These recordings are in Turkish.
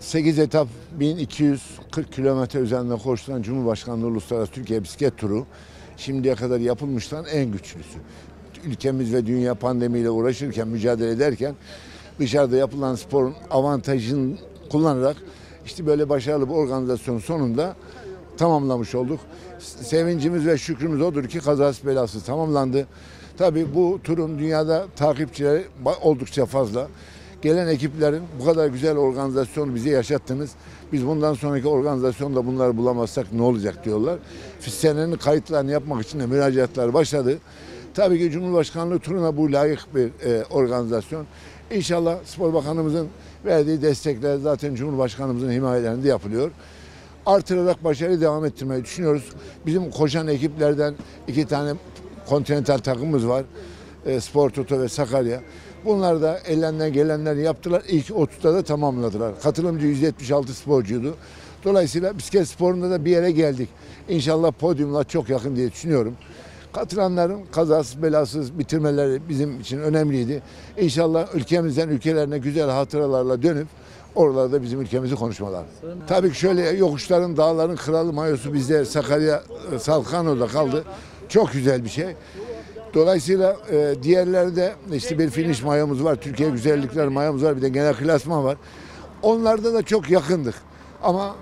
8 etap 1240 kilometre üzerinde koşturan Cumhurbaşkanlığı Uluslararası Türkiye Bisiklet Turu şimdiye kadar yapılmıştan en güçlüsü. Ülkemiz ve dünya pandemiyle uğraşırken, mücadele ederken dışarıda yapılan sporun avantajını kullanarak işte böyle başarılı bir organizasyonun sonunda tamamlamış olduk. Sevincimiz ve şükrümüz odur ki kazası belası tamamlandı. Tabii bu turun dünyada takipçileri oldukça fazla. Gelen ekiplerin bu kadar güzel organizasyonu bize yaşattınız. Biz bundan sonraki organizasyonda bunları bulamazsak ne olacak diyorlar. Senenin kayıtlarını yapmak için de müracaatlar başladı. Tabii ki Cumhurbaşkanlığı turuna bu layık bir e, organizasyon. İnşallah Spor Bakanımızın verdiği destekler zaten Cumhurbaşkanımızın himayelerinde yapılıyor artırarak başarıyı devam ettirmeyi düşünüyoruz. Bizim koşan ekiplerden iki tane kontinental takımımız var. E, Spor Toto ve Sakarya. Bunlar da ellerinden gelenleri yaptılar. İlk 30'da da tamamladılar. Katılımcı 176 sporcuydu. Dolayısıyla bisiklet sporunda da bir yere geldik. İnşallah podyumla çok yakın diye düşünüyorum. Katılanların kazasız belasız bitirmeleri bizim için önemliydi. İnşallah ülkemizden ülkelerine güzel hatıralarla dönüp oralarda bizim ülkemizi konuşmalar. Tabii ki şöyle yokuşların, dağların kralı mayosu bizde Sakarya e, Salkano'da kaldı. Çok güzel bir şey. Dolayısıyla e, diğerlerde işte bir finish mayomuz var, Türkiye güzellikler mayomuz var, bir de genel klasman var. Onlarda da çok yakındık. Ama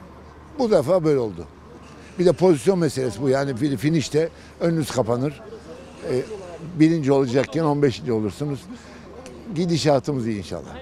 bu defa böyle oldu. Bir de pozisyon meselesi bu. Yani fin- finişte önünüz kapanır. E, birinci olacakken 15. olursunuz. Gidişatımız iyi inşallah.